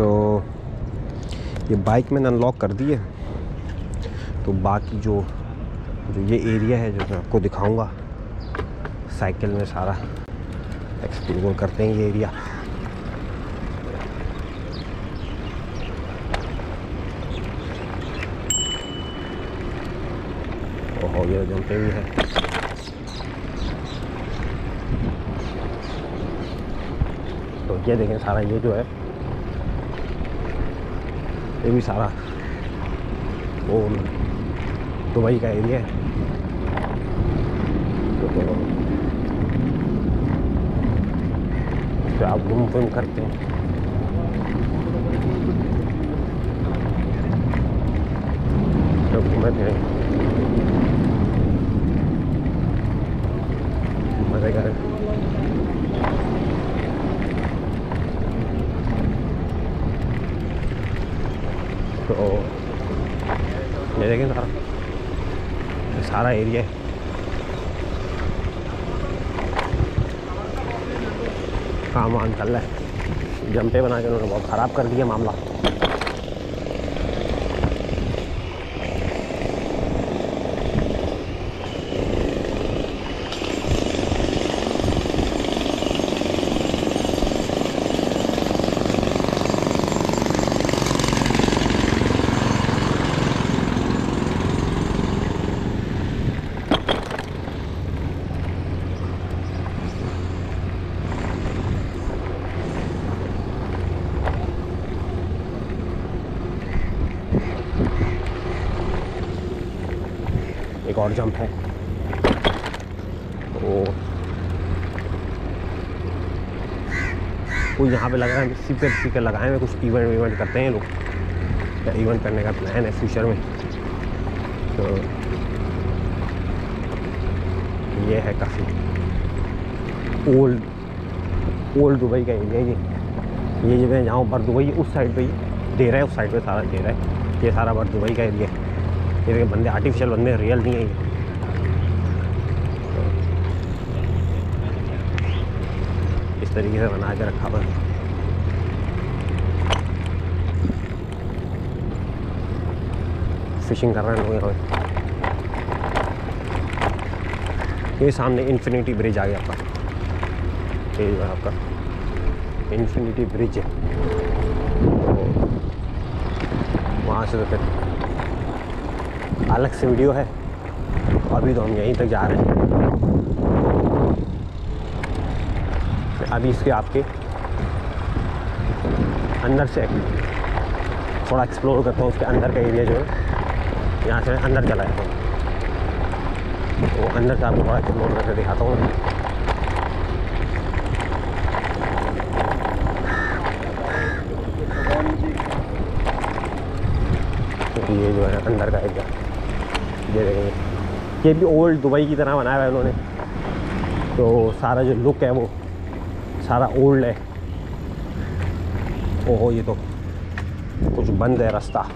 तो ये बाइक मैंने अनलॉक कर दी है। तो बाकी जो जो ये एरिया है, जो मैं आपको दिखाऊँगा साइकिल में सारा एक्सप्लोर करते हैं ये एरिया ओहो, ये है। तो ये देखें सारा ये जो है ये भी सारा। वो दुबई का एरिया है। तो आप घूम फिर करते हैं? तो घूमे मज़े करें। तो ये देखें सारा ये सारा एरिया काम वाम चल रहा है जंपे बना के उन्होंने बहुत ख़राब कर दिया मामला। और जंप है। तो कोई यहाँ पे लग रहा है स्पीकर स्पीकर लगाए हुए कुछ इवेंट इवेंट करते हैं लोग। या इवेंट करने का प्लान है फ्यूचर में। तो ये है काफ़ी ओल्ड ओल्ड दुबई का एरिया ये। ये जो मैं जहाँ बर दुबई उस साइड पे ही, दे रहा है, उस साइड पे सारा दे रहा है। ये सारा बर दुबई का एरिया है। ये देखिए बंदे आर्टिफिशियल बंदे रियल नहीं है ये इस तरीके से बना के रखा है फिशिंग कर रहे हैं लोग यहाँ ये सामने इन्फिनिटी ब्रिज आ गया आपका ये जो है आपका इन्फिनिटी ब्रिज है वहाँ से तो फिर अलग से वीडियो है। अभी तो हम यहीं तक जा रहे हैं। अभी इसके आपके अंदर से थोड़ा एक्सप्लोर करता हूँ, उसके अंदर का एरिया जो है। यहाँ से अंदर चला जाता हूँ। तो अंदर से आपको थोड़ा एक्सप्लोर करके दिखाता हूँ। तो ये जो है अंदर का एरिया ये देखेंगे। ये भी ओल्ड दुबई की तरह बनाया है उन्होंने। तो सारा जो लुक है वो, सारा ओल्ड है। ओहो, ये तो कुछ बंद है रास्ता।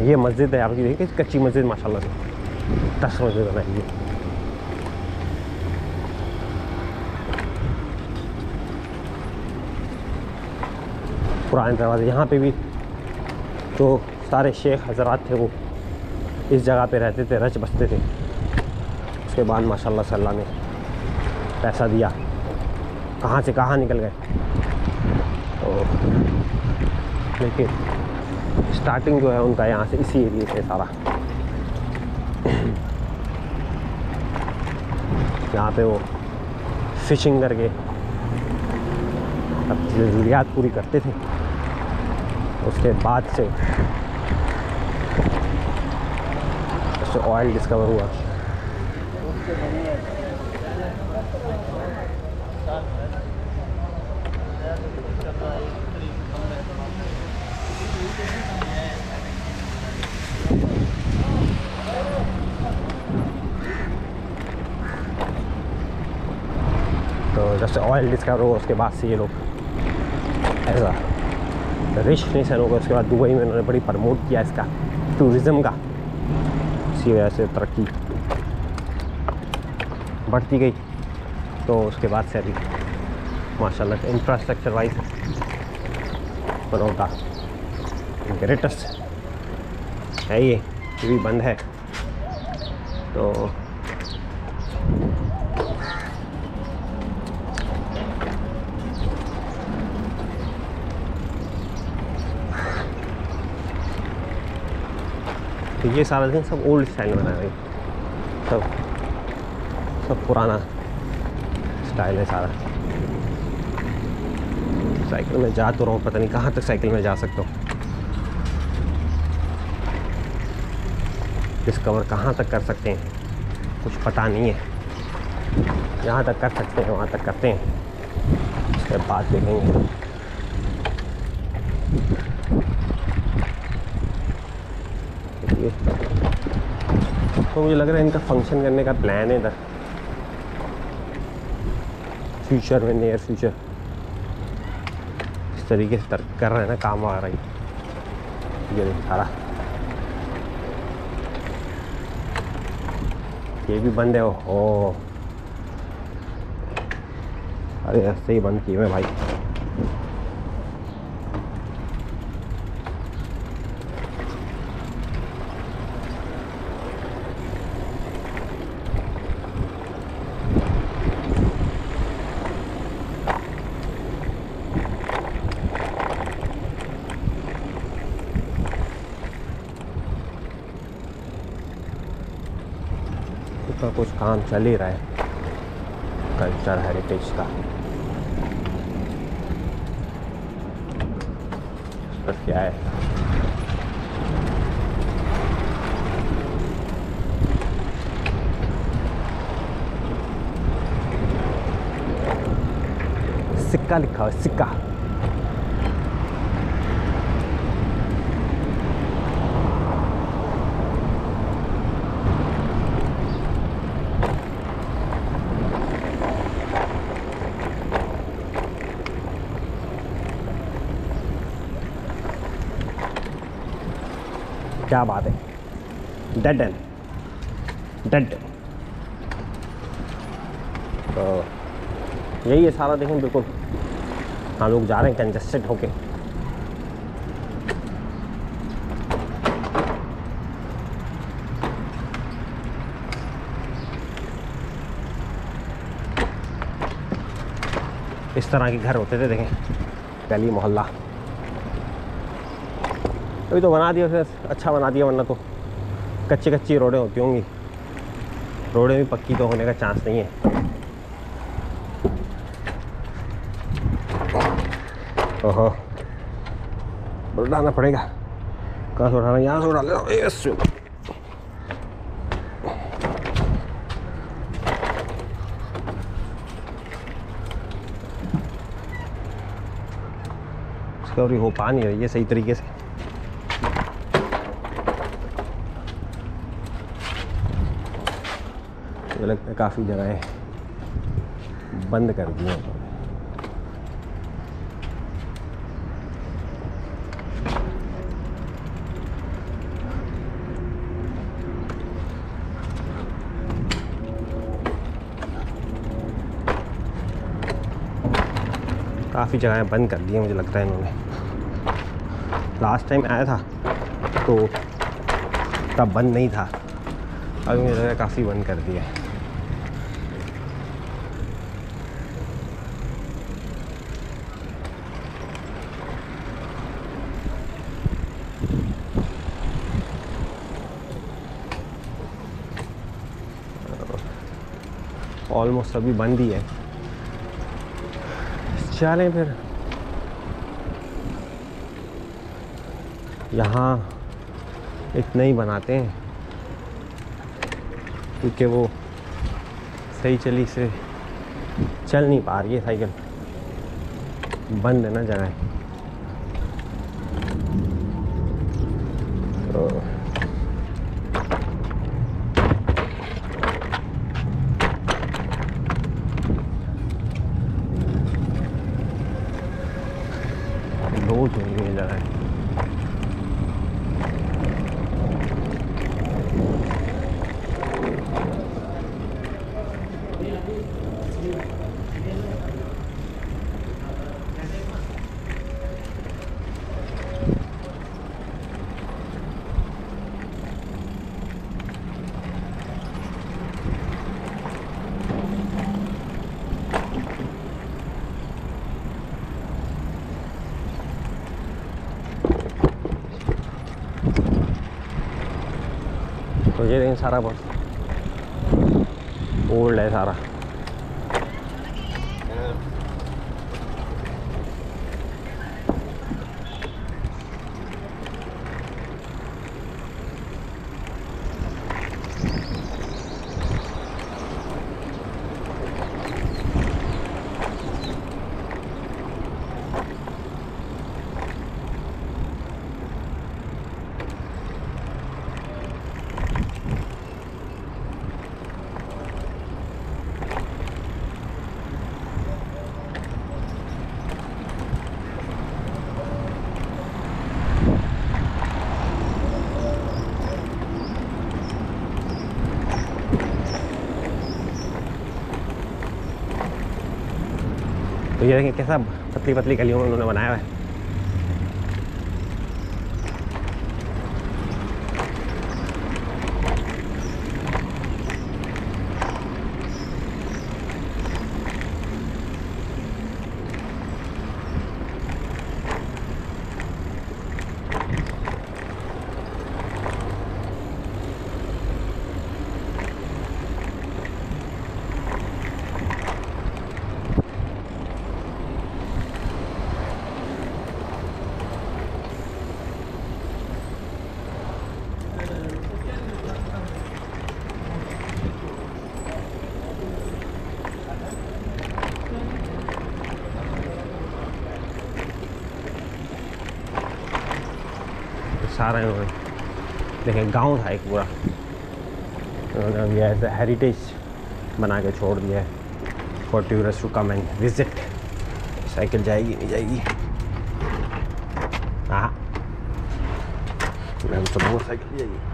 ये मस्जिद है आपकी देखिए कच्ची मस्जिद, माशाल्लाह से। दस मस्जिद बनाई है। पुराने दरवाजे, यहाँ पे भी तो सारे शेख हजरात थे वो इस जगह पे रहते थे, रच बसते थे। उसके बाद माशाल्लाह से अल्लाह ने पैसा दिया। कहाँ से कहाँ निकल गए। तो लेकिन स्टार्टिंग जो है उनका यहाँ से इसी एरिए से सारा। यहाँ पे वो फिशिंग करके अब ज़रूरियात पूरी करते थे। उसके बाद से उससे ऑयल डिस्कवर हुआ। तो जब से ऑयल डिस्कवर हुआ, उसके बाद से ये लोग ऐसा रिच नेशन हो गया उसके बाद दुबई में उन्होंने बड़ी प्रमोट किया इसका टूरिज़्म का। इसी वजह से तरक्की बढ़ती गई। तो उसके बाद से अभी माशाल्लाह इंफ्रास्ट्रक्चर वाइज बड़ौदा ग्रेटेस्ट है ये भी बंद है। तो तो ये सारा दिन सब ओल्ड स्टाइल में बना रही सब सब पुराना स्टाइल है सारा। साइकिल में जा तो रहा हूँ, पता नहीं कहाँ तक साइकिल में जा सकता हूँ। डिस्कवर कहाँ तक कर सकते हैं। कुछ पता नहीं है। जहाँ तक कर सकते हैं, वहाँ तक करते हैं। उसके बाद देखेंगे। देखिए तो मुझे लग रहा है इनका फ़ंक्शन करने का प्लान है इधर। फ्यूचर में नियर फ्यूचर इस तरीके से तर- कर रहे हैं ना, काम आ रही ये सारा। ये भी बंद है ओ अरे, ऐसे ही बंद किए मैं भाई उसका कुछ काम चल ही रहा है। कल्चर हेरिटेज का। पर क्या है? सिक्का लिखा हुआ सिक्का। क्या बात है? डेड एंड डेड तो यही है सारा देखें, बिल्कुल। हम लोग जा रहे हैं कंजस्टेड होके। इस तरह के घर होते थे, देखें। गली मोहल्ला। अभी तो बना दिया फिर अच्छा बना दिया वरना तो। कच्ची कच्ची रोडें होती होंगी। रोडें भी पक्की तो होने का चांस नहीं है। ओहो। उठाना पड़ेगा। कहाँ से उठाना यहाँ से उठा ले डिस्कवरी हो पा नहीं रही। है सही तरीके से। मुझे लगता है काफ़ी जगहें बंद कर दी हैं। काफ़ी जगहें बंद कर दी हैं, मुझे लगता है इन्होंने। लास्ट टाइम आया था तो तब बंद नहीं था। अभी मुझे काफ़ी बंद कर दिया है। ऑलमोस्ट अभी बंद ही है। चलें फिर। यहाँ इतना ही बनाते हैं। क्योंकि वो सही चली से चल नहीं पा रही है साइकिल। बंद है ना जगह तो लोड हो रही है जगह तो ये देखें सारा बहुत ओल्ड है सारा ये देखें कैसा पतली पतली गलियों में उन्होंने बनाया हुआ है। सारा हैं देखें गाँव था एक पूरा। उन्होंने ये एज हेरिटेज बना के छोड़ दिया है। For tourist to come and visit cycle जाएगी, नहीं जाएगी। हाँ मैं तो मोटरसाइकिल जाएगी